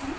はい。